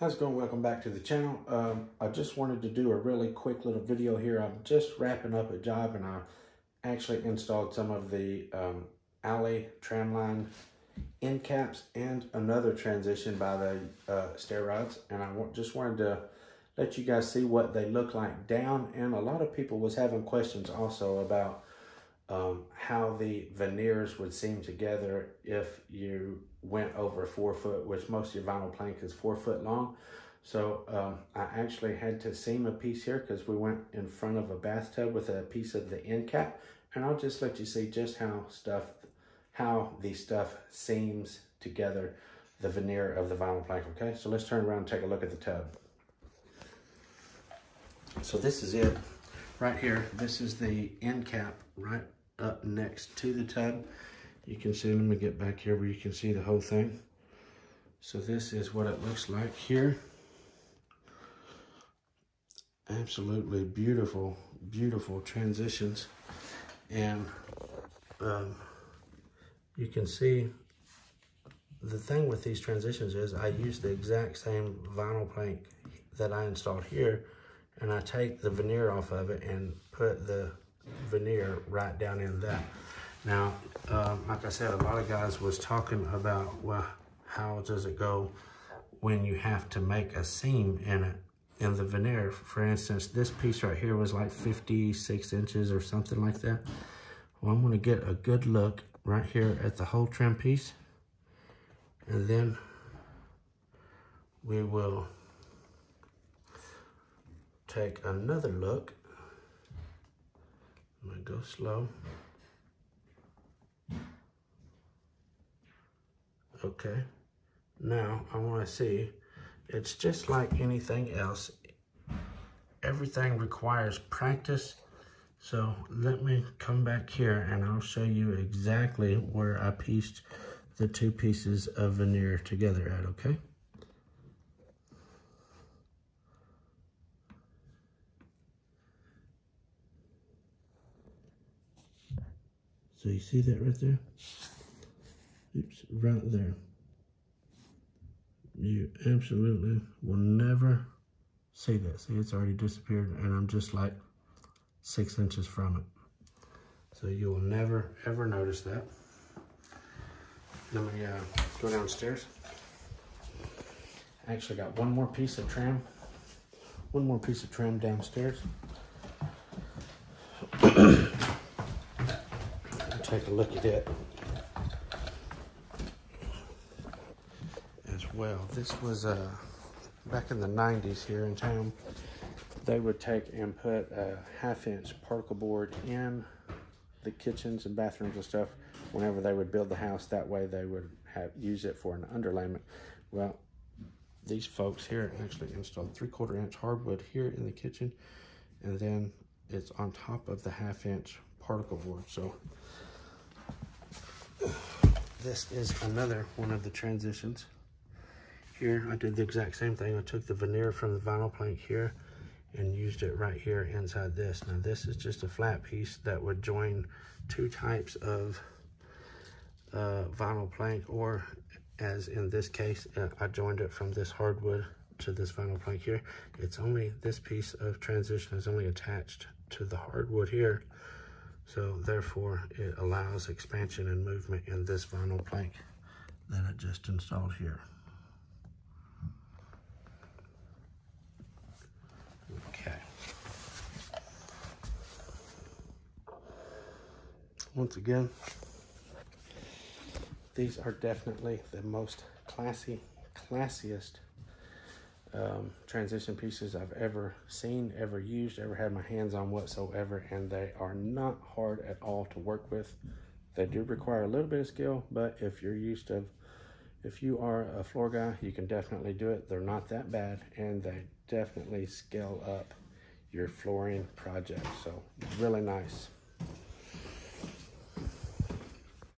How's it going? Welcome back to the channel. Um, I just wanted to do a really quick little video here. I'm just wrapping up a job and I actually installed some of the um, alley tramline end caps and another transition by the uh, stair rods. And I just wanted to let you guys see what they look like down. And a lot of people was having questions also about um, how the veneers would seam together if you went over four foot, which most of your vinyl plank is four foot long. So um, I actually had to seam a piece here because we went in front of a bathtub with a piece of the end cap. And I'll just let you see just how stuff, how the stuff seams together the veneer of the vinyl plank, okay? So let's turn around and take a look at the tub. So this is it right here. This is the end cap right up next to the tub. You can see, let me get back here where you can see the whole thing. So this is what it looks like here. Absolutely beautiful, beautiful transitions. And um, you can see the thing with these transitions is I use the exact same vinyl plank that I installed here and I take the veneer off of it and put the veneer right down in that. Now, um, like I said, a lot of guys was talking about, well, how does it go when you have to make a seam in it, in the veneer? For instance, this piece right here was like 56 inches or something like that. Well, I'm gonna get a good look right here at the whole trim piece. And then we will take another look I'm gonna go slow. Okay, now I wanna see, it's just like anything else. Everything requires practice. So let me come back here and I'll show you exactly where I pieced the two pieces of veneer together at, okay? So you see that right there? Oops, right there. You absolutely will never see that. See, it's already disappeared and I'm just like six inches from it. So you will never, ever notice that. Let me uh, go downstairs. I actually got one more piece of trim. One more piece of trim downstairs. Take a look at it as well. This was uh, back in the 90s here in town. They would take and put a half inch particle board in the kitchens and bathrooms and stuff whenever they would build the house. That way they would have use it for an underlayment. Well, these folks here actually installed three quarter inch hardwood here in the kitchen and then it's on top of the half inch particle board. So this is another one of the transitions. Here, I did the exact same thing. I took the veneer from the vinyl plank here and used it right here inside this. Now this is just a flat piece that would join two types of uh, vinyl plank or as in this case, uh, I joined it from this hardwood to this vinyl plank here. It's only, this piece of transition is only attached to the hardwood here. So therefore, it allows expansion and movement in this vinyl plank that I just installed here. Okay. Once again, these are definitely the most classy, classiest um, transition pieces I've ever seen, ever used, ever had my hands on whatsoever, and they are not hard at all to work with. They do require a little bit of skill, but if you're used to, if you are a floor guy, you can definitely do it. They're not that bad, and they definitely scale up your flooring project. So really nice.